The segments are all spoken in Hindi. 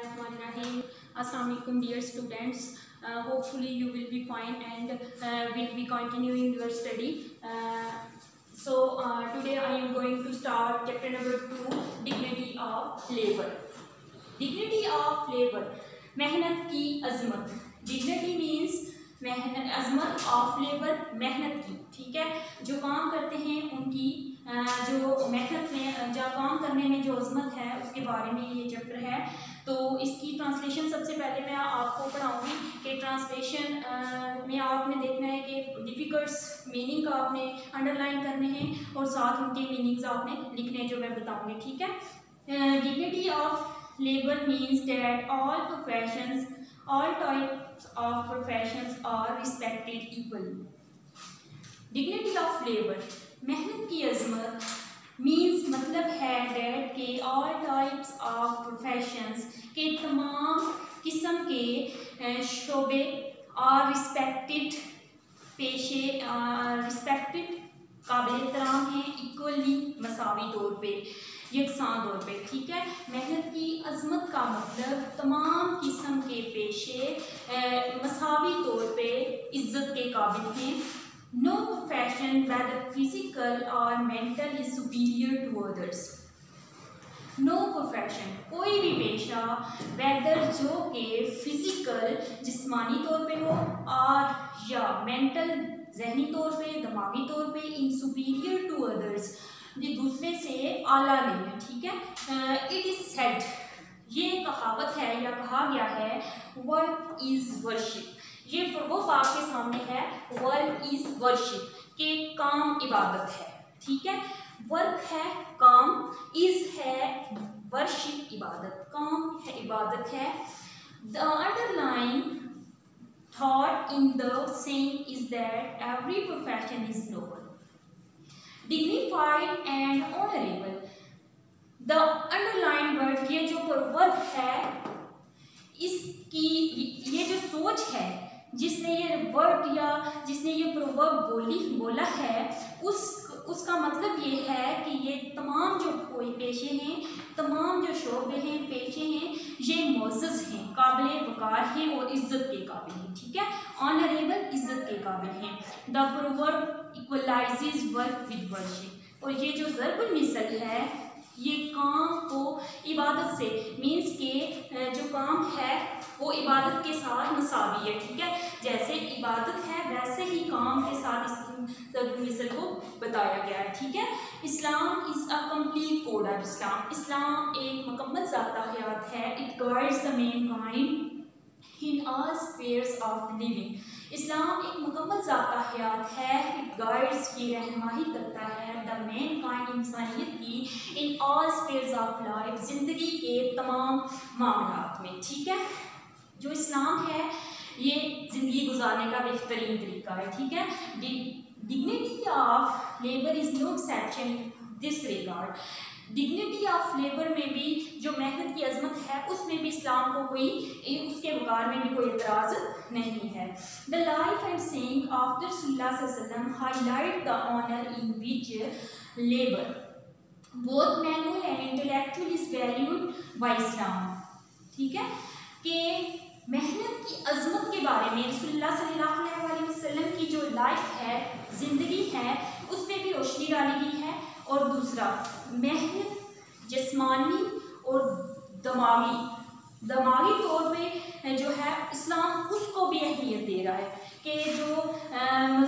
Assalamualaikum dear students. Uh, hopefully you will be fine and uh, will be continuing your study. Uh, so uh, today I am going to start chapter number 2 dignity of labor. Dignity of labor मेहनत की अजमत डिग्निटी मीन्स मेहनत अजमत ऑफ़ लेबर मेहनत की ठीक है जो काम करते हैं उनकी जो मेहनत में जो काम करने में जो अजमत है उसके बारे में ये चैप्टर है तो इसकी ट्रांसलेशन सबसे पहले मैं आपको पढ़ाऊँगी कि ट्रांसलेशन में आपने देखना है कि डिफ़िकल्ट मीनिंग का आपने अंडरलाइन करने हैं और साथ उनके मीनिंग्स आपने लिखने जो मैं बताऊँगी, ठीक है? Dignity of labour means that all professions all types of professions are respected equally dignity of labour मेहनत की अजमत मीन्स मतलब है डेट के ऑल टाइप्स ऑफ़ प्रोफेशंस के तमाम किस्म के शोबे और रिस्पेक्टेड पेशे रिस्पेक्टेड काबिल तराम हैं इक्वली मसावी तौर पे, यकसा तौर पे, ठीक है? मेहनत की अजमत का मतलब तमाम किस्म के पेशे मसावी तौर पे इज़्ज़त के काबिल हैं। No profession, whether physical or mental, is superior to others. No profession कोई भी पेशा वेदर जो कि फ़िज़िकल जिस्मानी तौर पे हो और या मेंटल जहनी तौर पे दिमागी तौर पे इन सुपीरियर टू अदर्स ये दूसरे से आला नहीं है ठीक है इट इज़ सेड ये कहावत है या कहा गया है वर्क इज़ वर्शिप ये वो आपके सामने है। वर्क इज़ वर्शिप के काम इबादत है। ठीक है? वर्क है, काम इज़ है वर्शिप इबादत। काम है, इबादत है। The underline thought in the same is that every profession is noble dignified and honourable the underline word ये जो वर्क है, इसकी, ये जो सोच है जिसने ये वर्ड या जिसने ये प्रोवर्ब बोली, बोला है, उस, उसका मतलब ये है कि ये तमाम जो कोई पेशे हैं, तमाम जो शोबे हैं, पेशे हैं, ये मोज़ हैं, काबिल वकार हैं और इज़्ज़त के काबिल हैं, ठीक है? ऑनरेबल इज़्ज़त के काबिल हैं। The proverb equalise work with worship और ये जो ज़रबुल मिसल है, ये काम को, इबादत से मीन्स के जो काम है वो इबादत के साथ मसावी है, ठीक है? जैसे इबादत है, वैसे ही काम के साथ इस मिसल को बताया गया है, ठीक है? Islam is a complete code of Islam Islam एक मुकम्मल ज़ाता हयात है. It guides the mankind in all spheres of living Islam एक मुकम्मल ज़ाता हयात है. गाइड्स की रहनमाही करता है द मेन काइंड इंसानियत की in all spheres of life ज़िंदगी के तमाम मामला में, ठीक है? जो इस्लाम है, ये ज़िंदगी गुजारने का बेहतरीन तरीका है, ठीक है? Dignity of labour is no exception this regard dignity of labour में भी जो मेहनत की अजमत है, उसमें भी इस्लाम को कोई उसके वकार में भी कोई एतराज़ नहीं है। The life and saying of दसम highlight the honour in which labour both manual and intellectual is valued by Islam ठीक है? कि मेहनत की अजमत के बारे में रसोल्ला की जो लाइफ है ज़िंदगी है उस पर भी रोशनी डाली गई है। और दूसरा मेहनत जिसमानी और दमागी दमागी तौर पे जो है इस्लाम उसको भी अहमियत दे रहा है कि जो आ,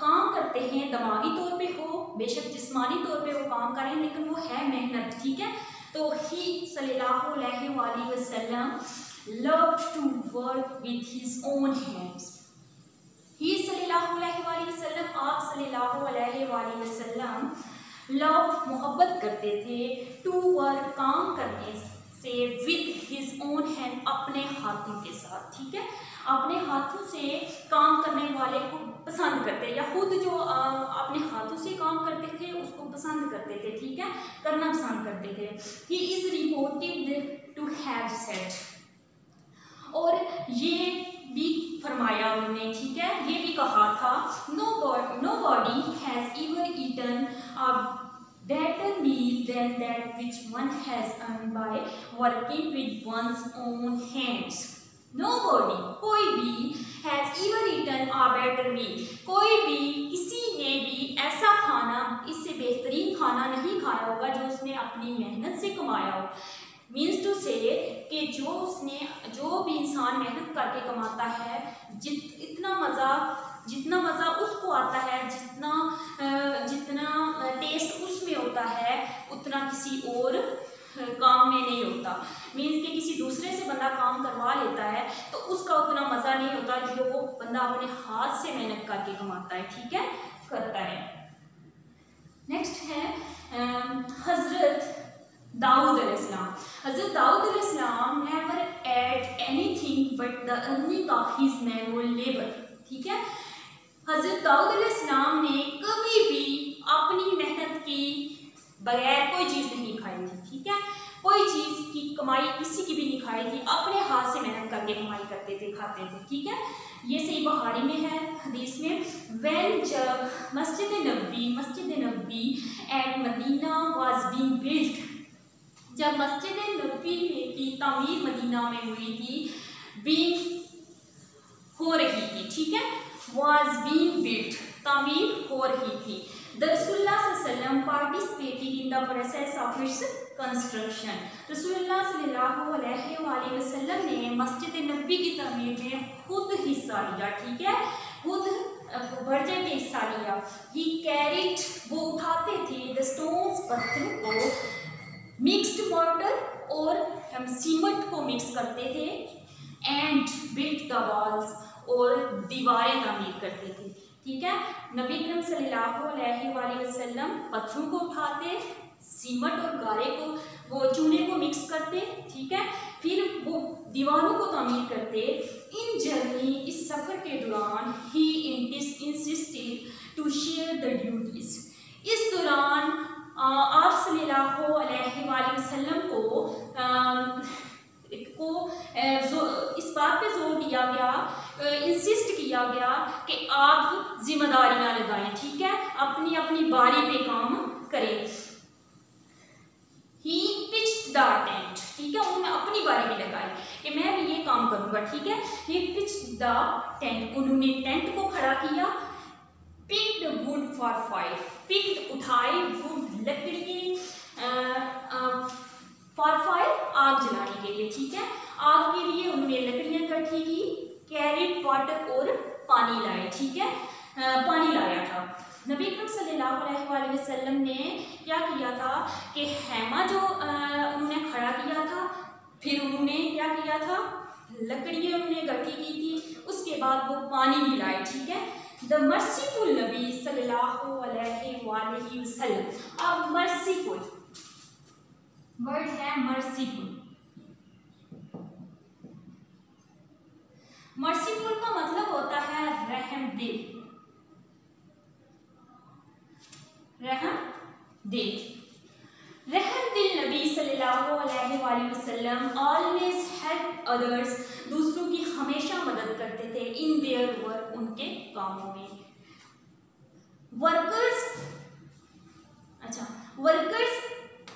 काम करते हैं दमागी तौर पे हो बेशक जिस्मानी तौर पे वो काम करें लेकिन वो है मेहनत ठीक है? तो ही सल्लल्लाहु अलैहि वसल्लम loved to work with his own hands. He सल्लल्लाहु अलैहि वसल्लम आप सल्लल्लाहु अलैहि वसल्लम लव मोहब्बत करते थे टू वर्क काम करने से विद हिज ओन हैंड अपने हाथों के साथ ठीक है? अपने हाथों से काम करने वाले को पसंद करते या खुद जो आ, अपने हाथों से काम करते थे उसको पसंद करते थे ठीक है? करना पसंद करते थे। He is reported to have said और ये भी फरमाया उन्होंने, ठीक है? ये भी कहा था नो बॉ nobody has even eaten better meal than that which one has earn by working with one's own hands nobody कोई भी has even eaten a better meal कोई भी, किसी ने भी ऐसा खाना, इससे बेहतरीन खाना नहीं खाया होगा जो उसने अपनी मेहनत से कमाया हो। मीन्स टू से कि जो उसने, जो भी इंसान मेहनत करके कमाता है, जित, इतना मज़ा, जितना मज़ा उसको आता है, जितना जितना टेस्ट उसमें होता है, उतना किसी और काम में नहीं होता। मीन्स कि किसी दूसरे से बंदा काम करवा लेता है तो उसका उतना मज़ा नहीं होता जो वो बंदा अपने हाथ से मेहनत करके कमाता है, ठीक है? करता है। नेक्स्ट है हज़रत। दाऊद अलैहिस्सलाम हज़रत दाऊद अलैहिस्सलाम never ate anything but the earning of his manual labour ठीक है? हज़रत दाऊद अलैहिस्सलाम ने कभी भी अपनी मेहनत की बगैर कोई चीज़ नहीं खाई थी, ठीक है? कोई चीज़ की कमाई किसी की भी नहीं खाई थी, अपने हाथ से मेहनत करके कमाई करते थे, खाते थे, ठीक है? ये सही बहारी में है, हदीस में। वैन जब मस्जिद नबी मस्जिद नबी at Medina was being built जब मस्जिद नबी की तमीर मदीना में हुई थी बीइंग हो रही थी ठीक है was being built तमीर हो रही थी the process of its construction. Rasulullah sallallahu alaihi वसल्लम ने मस्जिद नबी की तमीर में खुद हिस्सा लिया ठीक है खुद बढ़ के हिस्सा लिया ही कैरिट वो उठाते थे द स्टोन्स पत्थर को मिक्स्ड वाटर और हम सीमेंट को मिक्स करते थे एंड बिल्ट द वॉल्स और दीवारें तामीर करते थे, ठीक है? नबी करम सल्लल्लाहु अलैहि वसल्लम पत्थरों को उठाते, सीमट और गारे को, वो चूने को मिक्स करते, ठीक है? फिर वो दीवारों को तामीर करते। इन जर्नी, इस सफ़र के दौरान he insisted to share the duties इस दौरान आप वसल्लम को को इस बात पे ज़ोर दिया गया इंसिस्ट किया गया कि आप जिम्मेदारियाँ लगाएँ, ठीक है? अपनी अपनी बारी पे काम करें। ही पिच द टेंट ठीक है? उन्होंने अपनी बारी में लगाई कि मैं भी ये काम करूँगा, ठीक है? ही पिच द टेंट उन्होंने टेंट को खड़ा किया। Picked wood for fire picked उठाए वुड लकड़ी फॉर फायर आग जलाने के लिए ठीक है? आग के लिए उन्होंने लकड़ियाँ इकट्ठी की कैरेट वाटर और पानी लाए ठीक है? आ, पानी लाया था। नबी अकरम सल्लल्लाहु अलैहि वसल्लम ने क्या किया था कि हैमा जो उन्होंने खड़ा किया था फिर उन्होंने क्या किया था? लकड़ियाँ उन्होंने इकट्ठी की थी उसके बाद वो पानी भी लाए ठीक है? द मर्सीफुल नबी सल्लल्लाहु अलैहि वसल्लम अब मर्सीफुल वर्ड है मर्सीफुल मर्सीफुल का मतलब होता है रहम दिल रहम दिल रहम दिल नबी सल्लल्लाहु अलैहि वसल्लम ऑलवेज हेल्प अदर्स दूसरों की हमेशा मदद करते थे इन देयर वर्क उनके कामों में। वर्कर्स अच्छा workers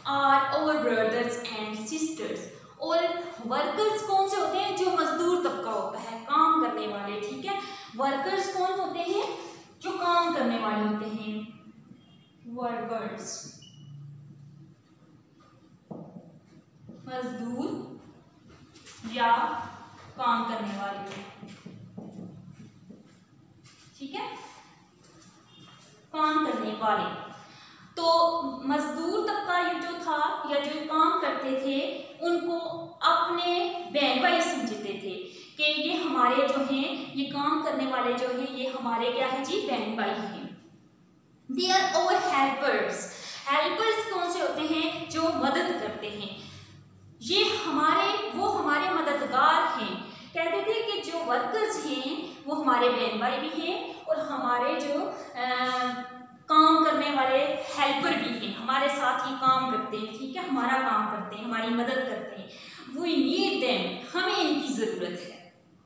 are our brothers and sisters और वर्कर्स कौन से होते हैं जो मजदूर तबका होता है? काम करने वाले, ठीक है? वर्कर्स कौन होते हैं? जो काम करने वाले होते हैं। वर्कर्स मजदूर या काम करने वाली वाले ठीक है? काम करने वाले। तो मजदूर तबका ये जो था, या जो काम करते थे, उनको अपने बहन भाई समझते थे कि ये हमारे जो हैं, ये काम करने वाले जो हैं, ये हमारे क्या है जी, बहन भाई हैं। They are our helpers helpers कौन से होते हैं? जो मदद करते हैं। ये हमारे, वो हमारे मददगार हैं। कहते थे कि जो वर्कर्स हैं, वो हमारे बहन भाई भी हैं और हमारे जो आ, काम करने वाले हेल्पर भी हैं हमारे साथ ही काम करते हैं ठीक है हमारा काम करते हैं हमारी मदद करते हैं वी नीड देम हमें इनकी ज़रूरत है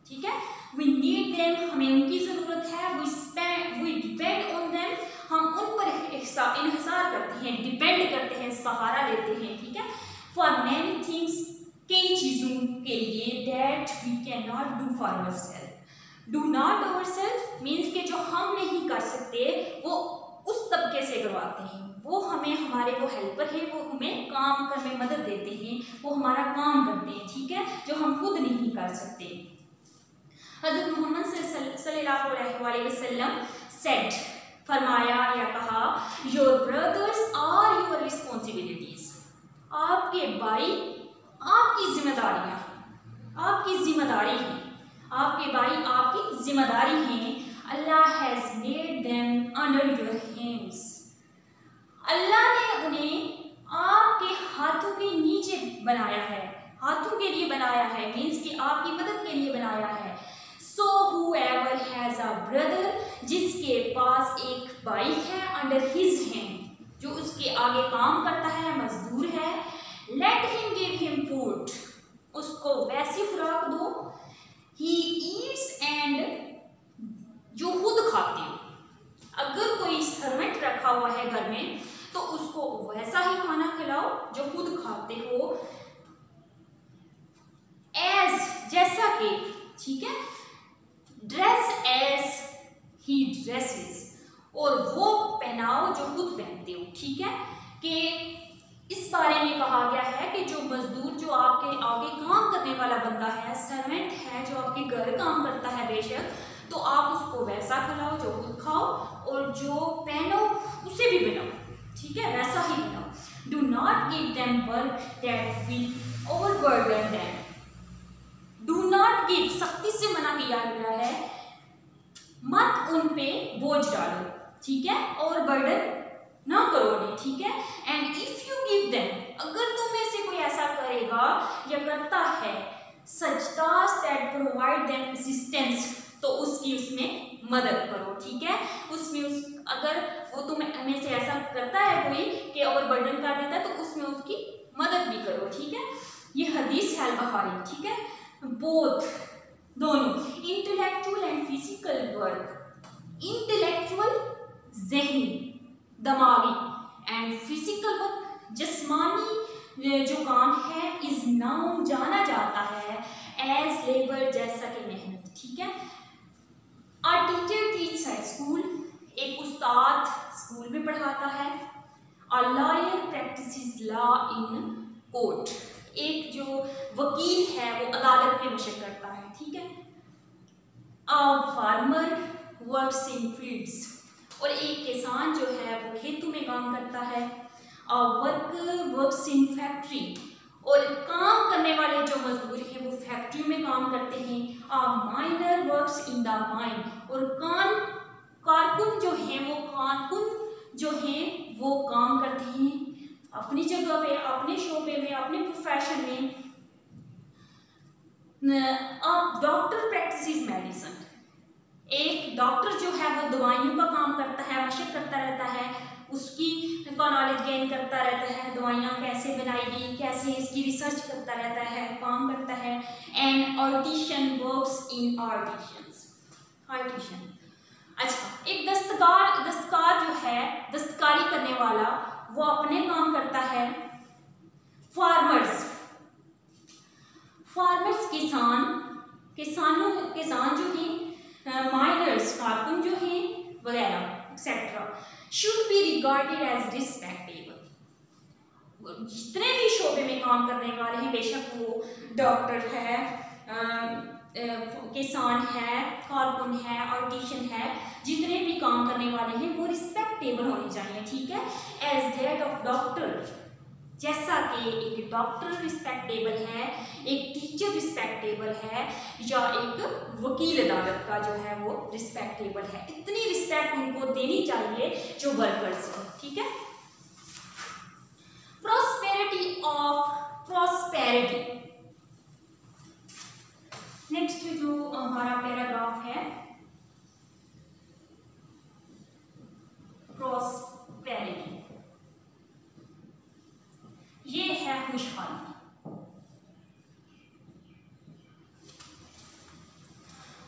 ठीक है वी नीड देम हमें उनकी ज़रूरत है we spend we depend on them हम उन पर इन्हसार करते हैं डिपेंड करते हैं सहारा लेते हैं ठीक है फॉर मैनी थिंग्स कई चीज़ों के लिए that we can ourself do not ourself means के जो हम नहीं कर सकते, वो उस तबके से करवाते हैं। वो हमें, हमारे वो हेल्पर है, वो हमें काम करने में मदद देते हैं। वो हमारा काम करते हैं, ठीक है? जो हम खुद नहीं कर सकते। हज़रत मोहम्मद सल्लल्लाहु सेड फरमाया या कहा your brothers are your responsibilities आपके भाई आपकी जिम्मेदारियाँ आपकी ज़िम्मेदारी है आपके भाई आपकी ज़िम्मेदारी हैं, Allah has made them under your hands Allah ने उन्हें आपके हाथों के नीचे बनाया है। हाथों के लिए बनाया है मीन्स कि आपकी मदद के लिए बनाया है। So whoever has a brother जिसके पास एक भाई है अंडर हिज हैंड जो उसके आगे काम करता है, मजदूर है let him give him food उसको वैसी खुराक दो। ही ईट्स एंड जो खुद खाते हो। अगर कोई सर्वेंट रखा हुआ है घर में तो उसको वैसा ही खाना खिलाओ जो खुद खाते हो। एज जैसा कि, ठीक है? ड्रेस एज ही ड्रेसेस और वो पहनाओ जो खुद पहनते हो, ठीक है? कि इस बारे में कहा गया है कि जो मजदूर, जो आपके आगे काम करने वाला बंदा है सर्वेंट है, जो आपके घर काम करता है बेशक तो आप उसको वैसा खिलाओ, जो खुद खाओ और जो पहनो, उसे भी बनाओ। ठीक है? वैसा ही बनाओ। Do not give them work that will overburden them do not give सख्ती से मना किया गया है। मत उन पे बोझ डालो। ठीक है? और बर्डन ना करो उन्हें। ठीक है? And if you give them अगर तुम में से कोई ऐसा करेगा या करता है such that provide them assistance तो उसकी उसमें मदद करो, ठीक है? उसमें उस, अगर वो तुम्हें में से ऐसा करता है कोई कि अगर बर्डन कर देता है तो उसमें उसकी मदद भी करो, ठीक है? ये हदीस है बहारी ठीक है? बोथ, दोनों intellectual and physical work intellectual जहनी दमागी एंड फ़िज़िकल वर्क जिसमानी जो काम है इज़ नाउन जाना जाता है एज लेबर जैसा कि मेहनत, ठीक है? आ टीचर टीच है स्कूल एक उस्ताद स्कूल में पढ़ाता है। A lawyer practice law in court एक जो वकील है, वो अदालत में मशक करता है, ठीक है? A farmer works in fields और एक किसान जो है, वो खेतों में काम करता है। वर्क वर्क्स इन फैक्ट्री और काम करने वाले जो मजदूर हैं, वो फैक्ट्री में काम करते हैं। A miner works in the mine और कान, कारकुन जो हैं, वो कारकुन जो हैं, वो काम करते हैं। अपनी जगह पे, अपने शोबे में, अपने प्रोफेशन में। अब डॉक्टर प्रैक्टिस मेडिसिन एक डॉक्टर जो है, वो दवाइयों का काम करता है मशक करता रहता है। उसकी का नॉलेज गेन करता रहता है, दवाइयाँ कैसे बनाई गई कैसे इसकी रिसर्च करता रहता है, काम करता है and artisan works in artisans artisan अच्छा एक दस्तकार दस्तकार जो है, दस्तकारी करने वाला, वो अपने काम करता है फार्मर्स फार्मर्स किसान, किसानों, किसान जो हैं माइनर्स कारकुन जो हैं, वगैरह etcetera should be regarded as respectable जितने भी शोबे में काम करने वाले हैं, बेशक वो डॉक्टर है किसान है कारकुन है आर्टिशन है, जितने भी काम करने वाले हैं, वो रिस्पेक्टेबल होने चाहिए, ठीक है? एज डेट ऑफ़ डॉक्टर जैसा कि एक डॉक्टर रिस्पेक्टेबल है, एक टीचर रिस्पेक्टेबल है, या एक वकील अदालत का जो है वो रिस्पेक्टेबल है। इतनी रिस्पेक्ट उनको देनी चाहिए जो वर्कर्स हैं, ठीक है? प्रोस्पेरिटी ऑफ़ प्रोस्पेरिटी नेक्स्ट जो हमारा पैराग्राफ है प्रोस्पेरिटी ये है खुशहाली।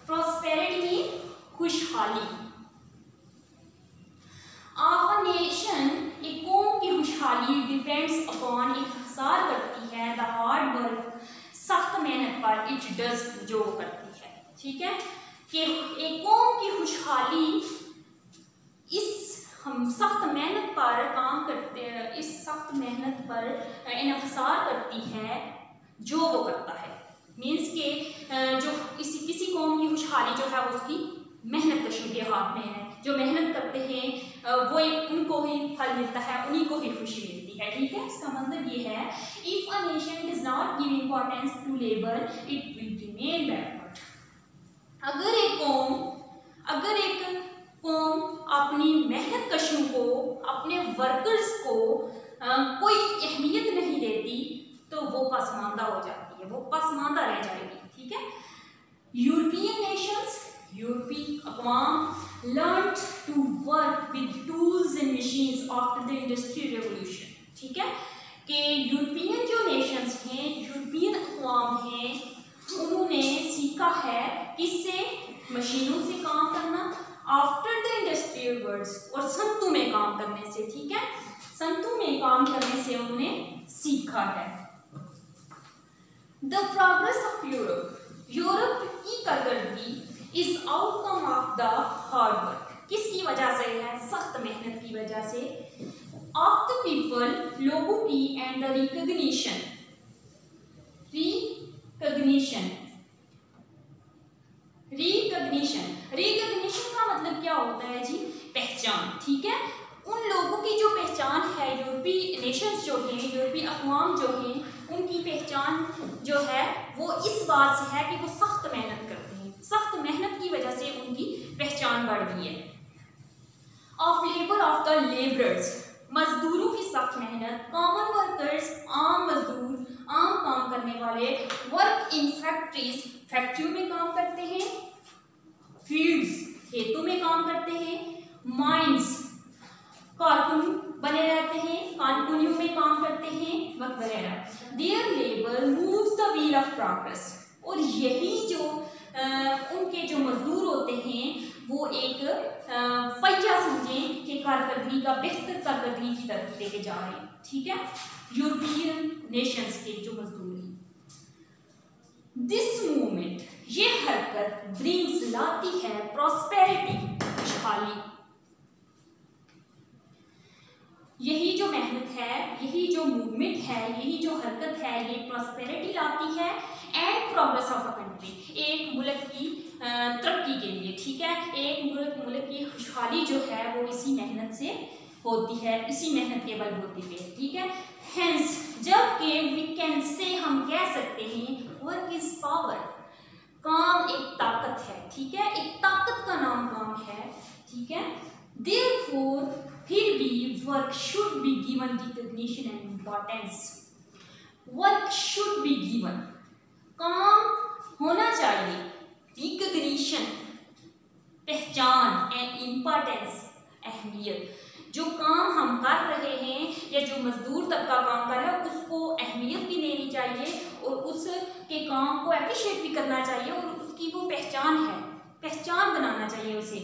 प्रॉस्पेरिटी means खुशहाली। ऑफ़ नेशन एक कौम की खुशहाली डिपेंड्स अपॉन इंसार करती है द हार्ड वर्क सख्त मेहनत पर इट डज जो करती है। ठीक है? कि एक कौम की खुशहाली, इस हम सख्त मेहनत पर काम सख्त मेहनत पर इन्हसार करती है जो वो करता है। मीन्स के जो इसी किसी कौम की खुशहाली जो है उसकी मेहनत कशों के हाथ में है। जो मेहनत करते हैं वो एक, उनको ही फल मिलता है, उन्हीं को ही खुशी मिलती है। ठीक है? इसका मतलब ये है if a nation does not give importance to labour it will remain backward अगर एक कौम, अगर एक कौम अपनी मेहनत कशों को, अपने वर्कर्स को कोई अहमियत नहीं देती तो वो पसमानदा हो जाती है, वो पसमानदा रह जाएगी, ठीक है? यूरोपियन नेशंस यूरोपी अकवाम learn to work with tools and machines after the industrial revolution ठीक है? कि यूरोपियन जो नेशंस हैं यूरोपियन अकवाम हैं, उन्होंने सीखा है किससे? मशीनों से काम करना आफ्टर द इंडस्ट्रियल वर्ड्स और संतु में काम करने से, ठीक है? संतु में काम करने से उन्होंने सीखा है। The progress of Europe Europe की प्रगति is outcome of the hard work किसकी वजह से है? सख्त मेहनत की वजह से। ऑफ़ द पीपल लोगों की and the recognition recognition recognition recognition का मतलब क्या होता है जी? पहचान, ठीक है? उन लोगों की जो पहचान है यूरोपीय नेशंस जो हैं यूरोपीय अकवाम जो हैं, उनकी पहचान जो है, वो इस बात से है कि वो सख्त मेहनत करते हैं। सख्त मेहनत की वजह से उनकी पहचान बढ़ गई है। Of labour of the labourers मजदूरों की सख्त मेहनत कॉमन वर्कर्स आम मजदूर, आम काम करने वाले वर्क इन फैक्ट्रीज फैक्ट्रियों में काम करते हैं। फील्ड्स खेतों में काम करते हैं। माइंस कारकुन बने रहते हैं कारकुनियों में काम करते हैं वगैरह their labour moves the wheel of progress और यही जो आ, उनके जो मजदूर होते हैं वो एक पहिया समझें कि कारकर्दगी का बेहतर कारकर्दगी की तरफ़ लेके जा रहे हैं। ठीक है? यूरोपियन नेशंस के जो मजदूर हैं। दिस मूवमेंट ये हरकत ब्रिंग्स लाती है प्रॉस्पेरिटी खुशहाली। यही जो मेहनत है, यही जो मूवमेंट है, यही जो हरकत है, ये प्रॉस्पेरिटी लाती है and progress of a country एक मुल्क की तरक्की के लिए, ठीक है? एक मुल्क मुल्क की खुशहाली जो है, वो इसी मेहनत से होती है, इसी मेहनत के बल होती है ठीक है? हेंस जबकि वीकेंड से हम कह सकते हैं वर्क इज़ पावर काम एक ताकत है, ठीक है? एक ताकत का नाम काम है, ठीक है? देर फोर फिर भी work should be given recognition and importance work should be given काम होना चाहिए। रिकग्निशन पहचान एंड इम्पोर्टेंस अहमियत। जो काम हम कर रहे हैं या जो मजदूर तबका काम कर रहा है, उसको अहमियत भी देनी चाहिए और उसके काम को अप्रिशिएट भी करना चाहिए और उसकी वो पहचान है। पहचान बनाना चाहिए उसे।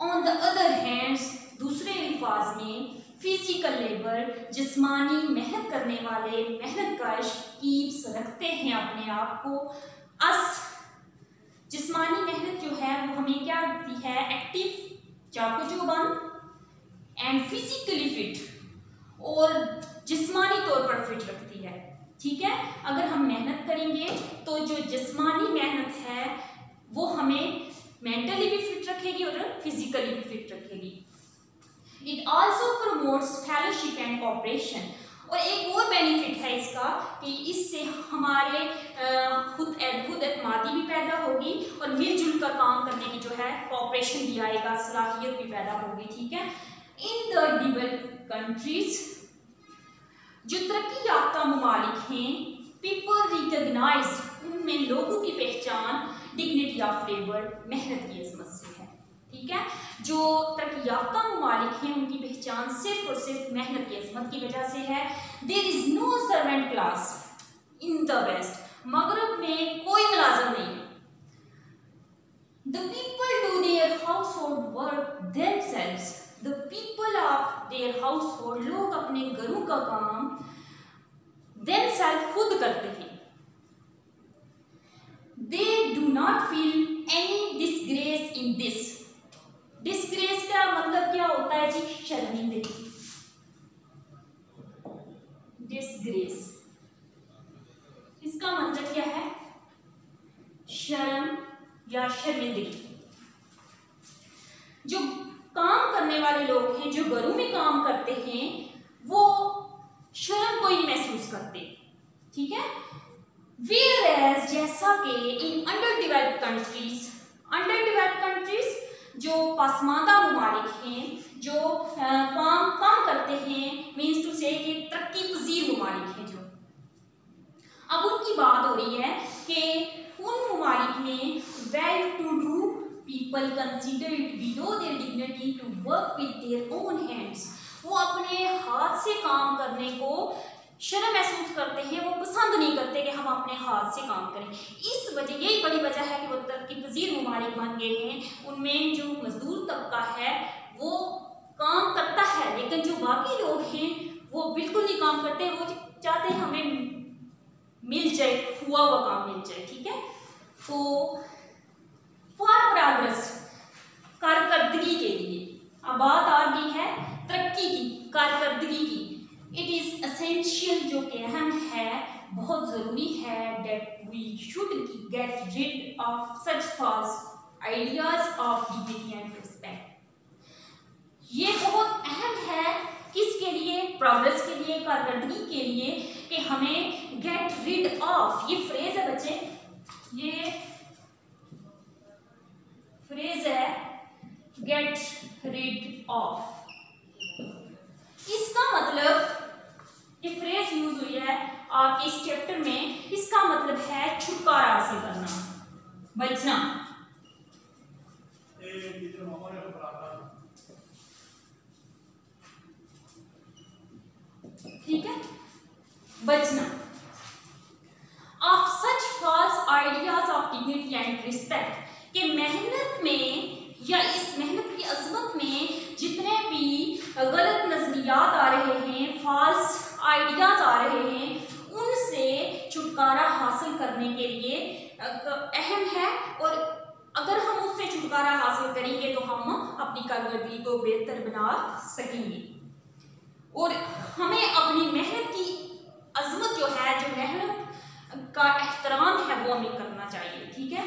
ऑन द अदर हैंड्स दूसरे अल्फाज में फ़िज़िकल लेबर जिस्मानी मेहनत करने वाले मेहनत कश कीप्स रखते हैं अपने आप को। अस, जिस्मानी मेहनत जो है, वो हमें क्या रखती है? एक्टिव चाको जो बंद एंड फिजिकली फिट और जिस्मानी तौर पर फिट रखती है। ठीक है? अगर हम मेहनत करेंगे तो जो जिस्मानी मेहनत है, वो हमें मेंटली भी फिट रखेगी और फिजिकली भी फिट रखेगी। It also promotes fellowship and cooperation और एक और बेनिफिट है इसका कि इससे हमारे खुद खुद एतमादी भी पैदा होगी और मिलजुल कर काम करने की जो है कॉपरेशन भी आएगा, सलाहियत भी पैदा होगी, ठीक है? इन द डिवेल्प कंट्रीज़ जो तरक्की याफ्ता ममालिक हैं पीपल रिकगनाइज उनमें लोगों की पहचान डिग्निटी ऑफ़ लेबर मेहनत की है ठीक है? जो तरक्की याफ्ता ममालिक हैं, उनकी पहचान सिर्फ़ और सिर्फ़ मेहनत की अजमत की वजह से है। There is no servant class in the west मगरब में कोई मुलाजम नहीं है। The people do their household work themselves the people of their household लोग अपने घरों का काम देन सेल्फ खुद करते हैं। They do not feel any disgrace in this disgrace का मतलब क्या होता है जी? शर्मिंदगी डिसग्रेस इसका मतलब क्या है शर्म या शर्मिंदगी जो काम करने वाले लोग हैं जो घरों में काम करते हैं वो शर्म को ही महसूस करते ठीक है वेयर एज जैसा कि in underdeveloped countries underdeveloped countries जो पसमानदा ममालिक हैं जो काम काम करते हैं मीन्स टू से कि तरक्की पजीर ममालिक हैं जो अब उनकी बात हो रही है कि उन ममालिक में well to do people consider it below their dignity to work with their own hands वो अपने हाथ से काम करने को शर्म महसूस करते हैं वो पसंद नहीं करते कि हम अपने हाथ से काम करें इस वजह यही बड़ी वजह है कि वो तरक्की ममालिक बन गए हैं, उनमें जो मजदूर तबका है, वो काम करता है, लेकिन जो बाकी लोग हैं, वो बिल्कुल नहीं काम करते, वो चाहते हमें मिल जाए, हुआ हुआ काम मिल जाए, ठीक है? तो फॉर प्रोग्रेस, कारकर्दगी के लिए। अब बात आ गई है, तरक्की की, कारकर्दगी की। इट इज़ असेंशियल जो कि अहम है बहुत ज़रूरी है that we should get rid of such false ideas of dignity and respect ये बहुत अहम है किसके लिए? प्रोग्रेस के लिए कारकर्दगी के लिए कि हमें गेट रिड ऑफ़ ये फ्रेज है बच्चे, ये फ्रेज है गेट रिड ऑफ़ इसका मतलब ये फ्रेज यूज़ हुई है आपके इस चैप्टर में इसका मतलब है छुटकारा हासिल करना बचना ठीक है बचना of such false ideas of dignity and respect के मेहनत में या इस मेहनत की अजमत में जितने भी गलत नजरियात आ रहे हैं फॉल्स आइडियाज़ आ रहे हैं उनसे छुटकारा हासिल करने के लिए अहम है और अगर हम उससे छुटकारा हासिल करेंगे तो हम अपनी कारकर्दगी को बेहतर बना सकेंगे और हमें अपनी मेहनत की अजमत जो है जो मेहनत का एहतराम है वो हमें करना चाहिए ठीक है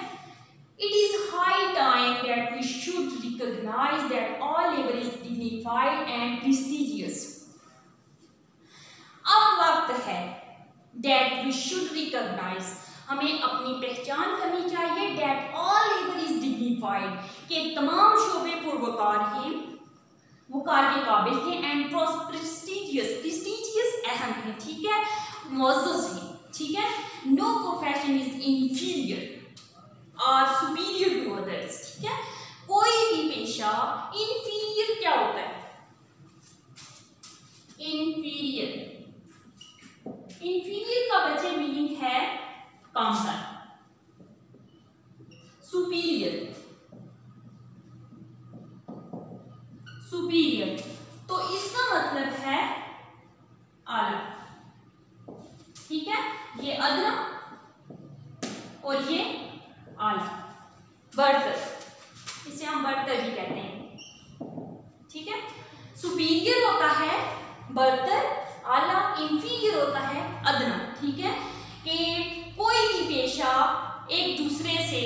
It is high time that we should recognize that all labor is dignified and prestigious. अब वक्त है that we should recognize हमें अपनी पहचान करनी चाहिए that all labor is dignified के तमाम शोबे पुरवकार हैं वो कार के काबिल हैं एंड प्रेस्टिजियस प्रेस्टिजियस अहम है ठीक है मोजस है ठीक है no profession is inferior or superior to others ठीक है? कोई भी पेशा इंफीरियर क्या होता है? इंफीरियर इंफीरियर का बच्चे मीनिंग है काउंटर सुपीरियर सुपीरियर तो इसका मतलब है आला। ठीक है? ये अदना और ये बर्तर इसे हम बर्तर भी कहते हैं। ठीक है? सुपीरियर होता है बर्तर आला इंफीरियर होता है अदना। ठीक है? कि कोई भी पेशा एक दूसरे से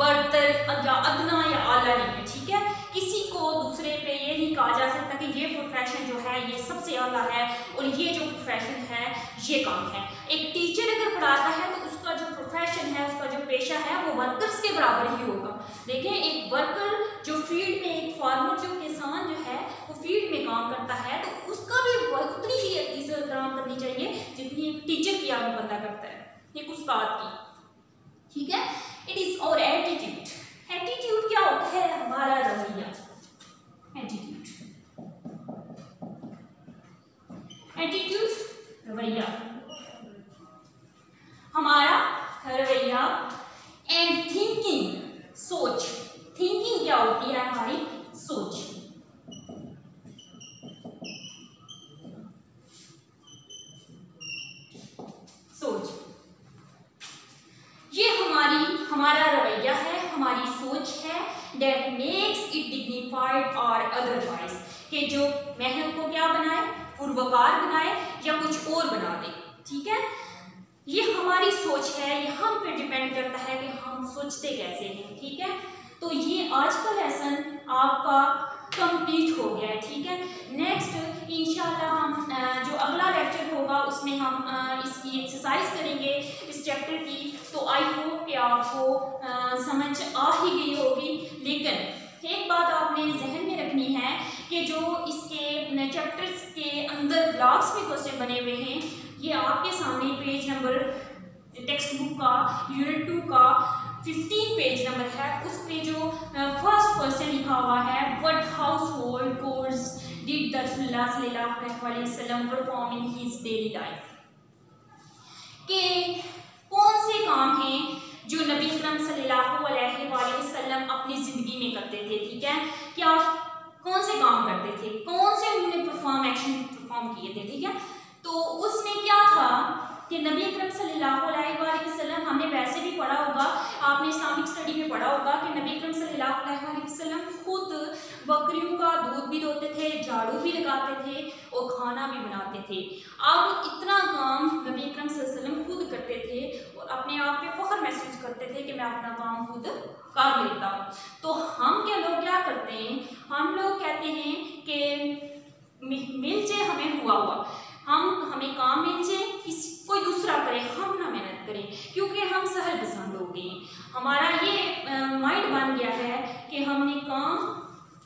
बर्तर या अदना या आला नहीं है, ठीक है? किसी को दूसरे पे ये नहीं कहा जा सकता कि ये प्रोफेशन जो है, ये सबसे आला है और ये जो प्रोफेशन है, ये काम है। एक टीचर अगर पढ़ाता है तो उसका जो प्रोफेशन है पेशा है, वो वर्कर्स के बराबर ही होगा। देखिए एक वर्कर जो फ़ील्ड में, एक फार्मर जो किसान जो है, वो फ़ील्ड में काम करता है तो उसका भी उतनी ही इज़्ज़त काम करनी चाहिए, जितनी एक टीचर की आगे बंदा करता है। एक उस्ताद की। ठीक है? इट इज़ और एटीट्यूड क्या होता है हमारा रवैया एटीट्यूड एटीट्यूड रवैया हमारा रवैया एंड थिंकिंग सोच थिंकिंग क्या होती है हमारी सोच डेट मेक्स इट डिग्निफाइड और अदरवाइज़ कि जो मेहनत को क्या बनाए पूर्वकार बनाए या कुछ और बना दे ठीक है ये हमारी सोच है ये हम पे डिपेंड करता है कि हम सोचते कैसे हैं ठीक है तो ये आज का लेसन आपका कंप्लीट हो गया है ठीक है नेक्स्ट इंशाल्लाह हम जो अगला लेक्चर होगा उसमें हम इसकी एक्सरसाइज करेंगे, इस चैप्टर की तो आई होप कि आपको समझ आ ही गई होगी। लेकिन एक बात आपने जहन में रखनी है कि जो इसके चैप्टर्स के अंदर ब्लॉक्स में क्वेश्चन बने हुए हैं, ये आपके सामने पेज नंबर टेक्स्ट बुक का यूनिट टू का फिफ्टीन पेज नंबर है। उस पे जो फ़र्स्ट क्वेश्चन लिखा हुआ है what household chores did वसल्लम perform in his daily life के कौन से काम हैं जो नबी अकरम सल्लल्लाहु अपनी ज़िंदगी में करते थे, ठीक है? क्या कौन से काम करते थे? कौन से उन्होंने परफॉर्म एक्शन परफॉर्म किए थे, ठीक है? तो उसमें क्या था कि नबी अकरम सल्लल्लाहु हमने वैसे भी पढ़ा होगा, आपने इस्लामिक स्टडी में पढ़ा होगा कि नबी अकरम सल्लल्लाहु अलैहि खुद बकरियों का झाड़ू भी लगाते थे और खाना भी बनाते थे। अब इतना काम नबी अकरम खुद करते थे और अपने आप पे फख्र महसूस करते थे कि मैं अपना काम खुद कर लेता हूँ। तो हम क्या लोग क्या करते हैं? हम लोग कहते हैं कि मिल जाए हमें हुआ हुआ। हम, हमें काम मिल जाए, किसी, कोई दूसरा करे, हम ना मेहनत करें, क्योंकि हम सहल पसंद हो। गए हमारा ये माइंड बन गया है कि हमने काम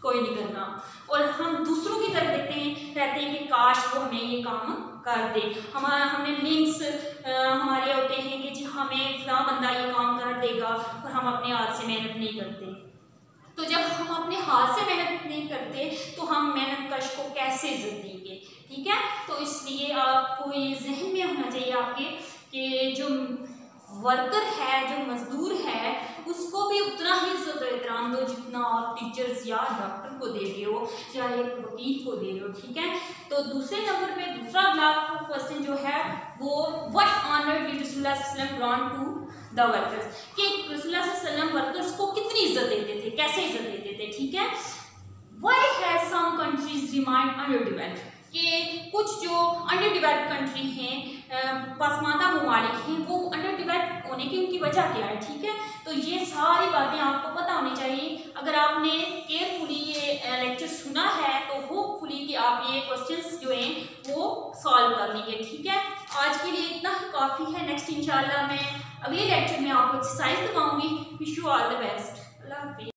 कोई नहीं करना। और हम दूसरों की तरफ़ देखते हैं, रहते हैं कि काश वो हमें ये काम कर दे। हमारा हमें लिंक्स हमारे होते हैं कि जी हमें फला बंदा ये काम कर देगा और हम अपने हाथ से मेहनत नहीं करते। तो जब हम अपने हाथ से मेहनत नहीं करते तो हम मेहनत कश को कैसे इज़्ज़त देंगे? ठीक है? तो इसलिए आपको ये जहन में होना चाहिए आपके कि जो वर्कर है, जो मजदूर है उसको भी उतना ही एहतराम दो जितना आप टीचर्स या डॉक्टर को दे रहे हो, या एक वकील को दे रहे हो, ठीक है? तो दूसरे नंबर पे दूसरा ब्लॉक क्वेश्चन जो है, वो वट ऑनर डिड रसूलुल्लाह ग्रांट टू द वर्कर्स कि रसूलुल्लाह वर्कर्स को कितनी इज़्ज़त देते थे, कैसे इज़्ज़त देते थे, ठीक है? Why has some countries remained underdeveloped कि कुछ जो अंडर डिवेल्प कंट्री हैं पसमानदा ममालिक हैं, वो अंडर डिवेल्प होने की उनकी वजह क्या है, ठीक है? तो ये सारी बातें आपको पता होनी चाहिए। अगर आपने केयरफुली ये लेक्चर सुना है तो होपफुली कि आप ये क्वेश्चंस जो हैं, वो सॉल्व कर लेंगे, ठीक है? आज के लिए इतना ही काफ़ी है। नेक्स्ट इंशाल्लाह मैं अगले लेक्चर में आपको एक्सरसाइज करवाऊँगी विश यू ऑल